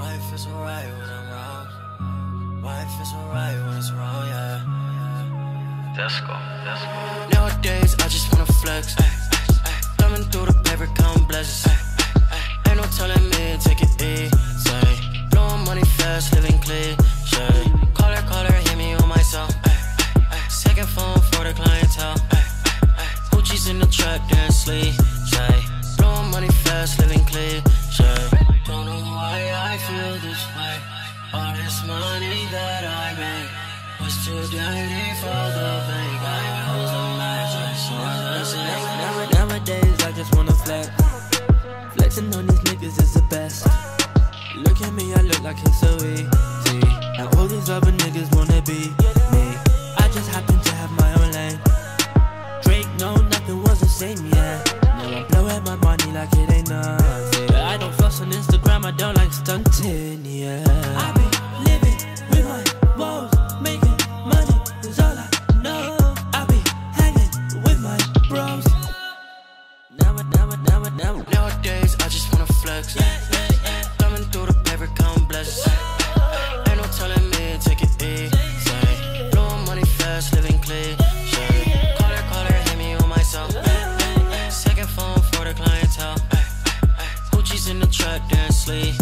Life is alright when I'm wrong. Life is alright when it's wrong, yeah. Disco, disco. Nowadays, I just wanna flex. Thumbing through the paper, count blessings. Ain't no telling me, take it easy. Blowing money fast, living her, call her, hit me on my cell. Second phone for the clientele. Gucci's in the trap, dance sleep. Blowing money fast, living All this money that I made was too dirty for the bank. I was a magic. Nowadays, I just wanna flex. Flexing on these niggas is the best. Look at me, I look like it's so easy. All these other niggas wanna be me. I just happen to have my own lane. Drake, no, nothing was the same, yeah. Now I'm blowing my money like it ain't nothing. Trap, dance sleep.